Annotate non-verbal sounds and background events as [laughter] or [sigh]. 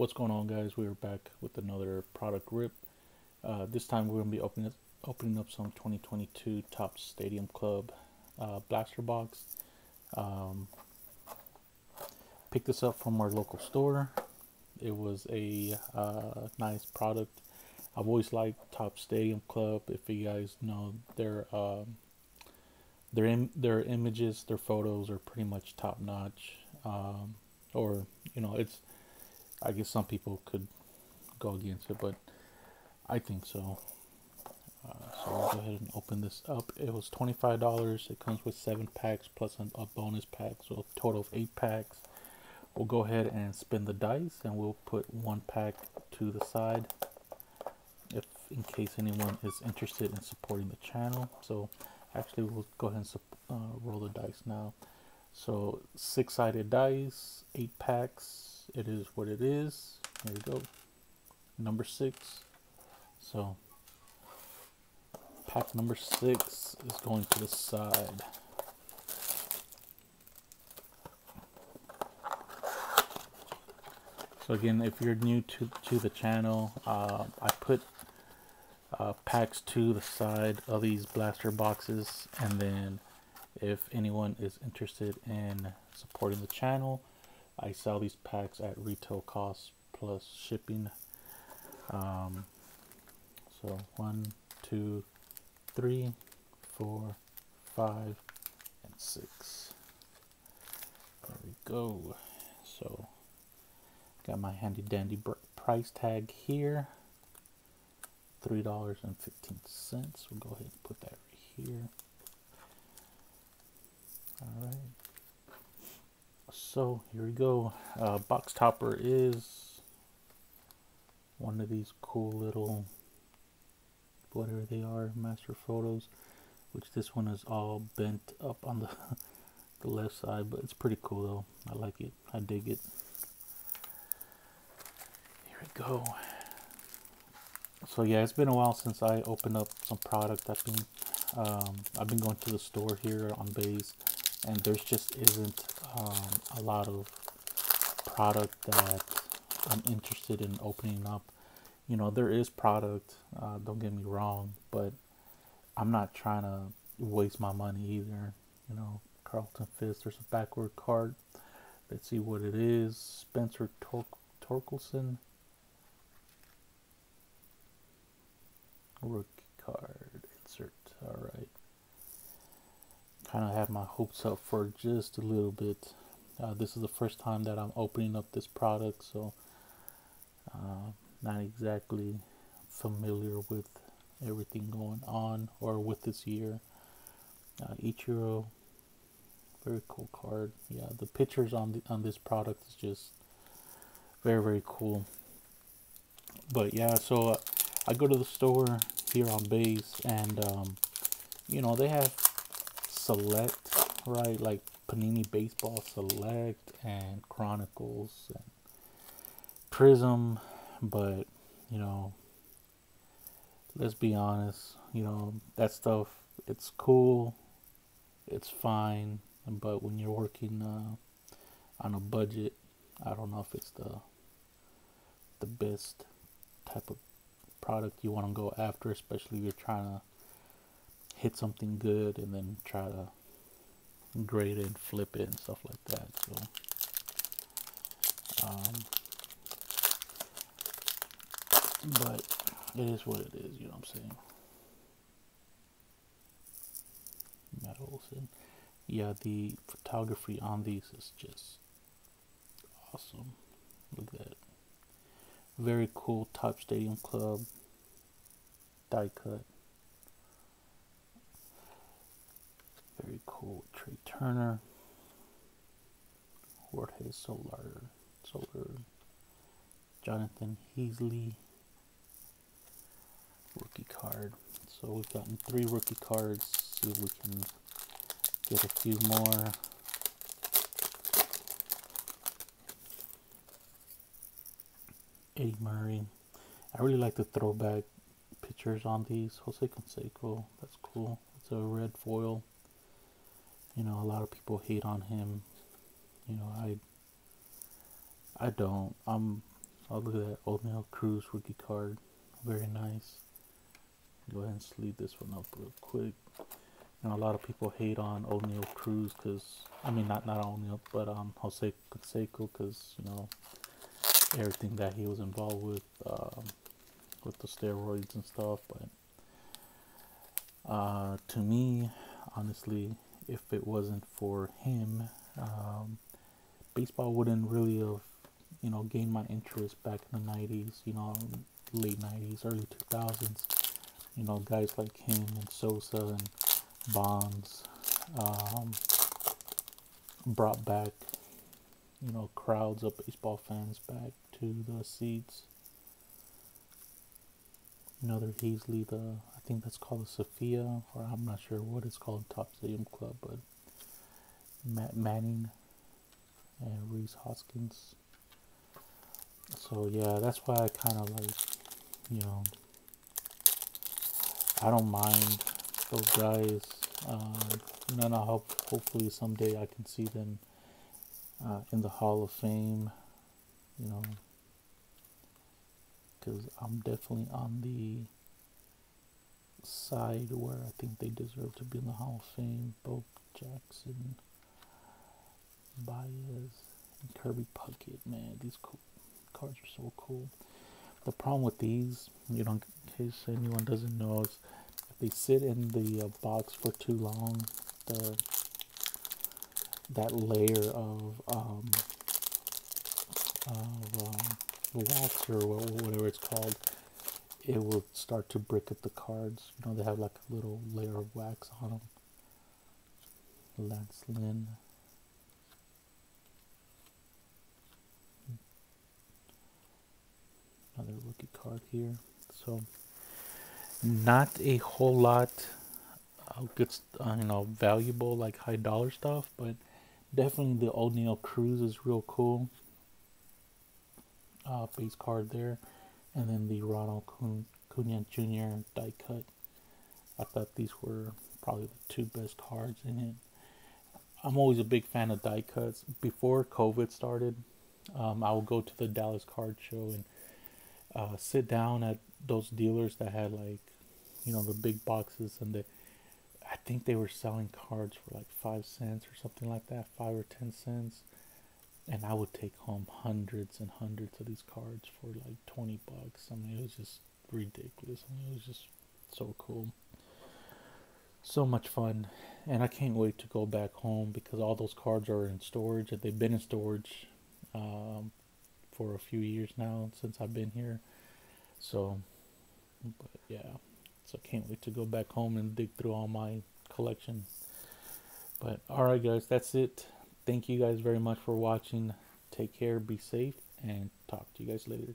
What's going on, guys? We are back with another product rip. Uh, this time we're going to be opening up, opening up some 2022 Topps Stadium Club uh, blaster box. Um, picked this up from our local store. It was a uh, nice product. I've always liked Topps Stadium Club. If you guys know their um, their Im- their images, their photos are pretty much top notch. Um, or you know, it's I guess some people could go against it, but I think so. Uh, so we'll go ahead and open this up. It was $25. It comes with seven packs plus a, bonus pack, so a total of eight packs. We'll go ahead and spin the dice and we'll put one pack to the side if in case anyone is interested in supporting the channel. So actually we'll go ahead and uh, roll the dice now. So six sided dice, eight packs, it is what it is. There we go. Number six. So pack number six is going to the side. So again, if you're new to, to the channel, uh, I put uh, packs to the side of these blaster boxes and then if anyone is interested in supporting the channel, I sell these packs at retail cost plus shipping. Um, so one, two, three, four, five, and six. There we go. So got my handy dandy price tag here. Three dollars and fifteen cents. We'll go ahead and put that right here. All right. So here we go. Uh, box topper is one of these cool little whatever they are master photos which this one is all bent up on the [laughs] the left side but it's pretty cool though. I like it. I dig it. Here we go. So yeah it's been a while since I opened up some product. I've been um, I've been going to the store here on base and there's just isn't um, a lot of product that I'm interested in opening up. You know, there is product, uh, don't get me wrong, but I'm not trying to waste my money either. You know, Carlton Fisk, there's a backward card. Let's see what it is. Spencer Tor- Torkelson. Rookie card insert. All right kind of have my hopes up for just a little bit. Uh, this is the first time that I'm opening up this product, so uh, not exactly familiar with everything going on or with this year. Uh, Ichiro, very cool card. Yeah, the pictures on the on this product is just very very cool. But yeah, so uh, I go to the store here on base, and um, you know they have Select, right? Like Panini Baseball Select and Chronicles and Prism, but you know, let's be honest, you know, that stuff it's cool, it's fine, but when you're working uh, on a budget, I don't know if it's the the best type of product you want to go after, especially if you're trying to hit something good and then try to grade it and flip it and stuff like that. So, um, but it is what it is, you know what I'm saying? Metals and yeah, the photography on these is just awesome. Look at that. Very cool Topps Stadium Club die cut. Very cool. Trea Turner. Jorge Soler. Soler. Jonathan Heasley. Rookie card. So we've gotten three rookie cards. See if we can get a few more. Eddie Murray. I really like the throwback pictures on these. Jose Canseco. That's cool. It's a red foil you know a lot of people hate on him you know i i don't i'm Oh, look at that Oneil Cruz rookie card. Very nice. Go ahead and sleeve this one up real quick. You know, a lot of people hate on Oneil Cruz because, I mean, not not Oneil, but um, Jose Canseco because, you know, everything that he was involved with, um, with the steroids and stuff. But uh, to me, honestly, if it wasn't for him, um, baseball wouldn't really have, you know, gained my interest back in the 90s, you know, late 90s, early 2000s. You know, guys like him and Sosa and Bonds um, brought back, you know, crowds of baseball fans back to the seats. Another Haseley, the I think that's called the Sophia, or I'm not sure what it's called, Topps Stadium Club, but Matt Manning and Rhys Hoskins. So yeah, that's why I kind of like, you know, I don't mind those guys. Uh, and then I hope, hopefully someday I can see them uh, in the Hall of Fame. You know, because I'm definitely on the side where I think they deserve to be in the Hall of Fame. Bo Jackson, Baez, and Kirby Puckett. Man, these cards are so cool. The problem with these, you know, in case anyone doesn't know, is if they sit in the uh, box for too long, the that layer of um, of wax or whatever it's called, it will start to brick up the cards. You know, they have like a little layer of wax on them. Lance Lynn. Another rookie card here. So, not a whole lot uh, gets uh, you know valuable like high dollar stuff, but definitely the Oneil Cruz is real cool uh, base card there, and then the Ronald Acuña Jr. die cut. I thought these were probably the two best cards in it. I'm always a big fan of die cuts. Before COVID started, um, I would go to the Dallas Card Show and uh, sit down at those dealers that had like, you know, the big boxes, and the, I think they were selling cards for like five cents or something like that, five or ten cents and I would take home hundreds and hundreds of these cards for like 20 bucks. I mean, it was just ridiculous. I mean, it was just so cool. So much fun. And I can't wait to go back home because all those cards are in storage and they've been in storage um, for a few years now since I've been here. So, but yeah. So I can't wait to go back home and dig through all my collection. But alright, guys, that's it thank you guys very much for watching. Take care, be safe, and talk to you guys later.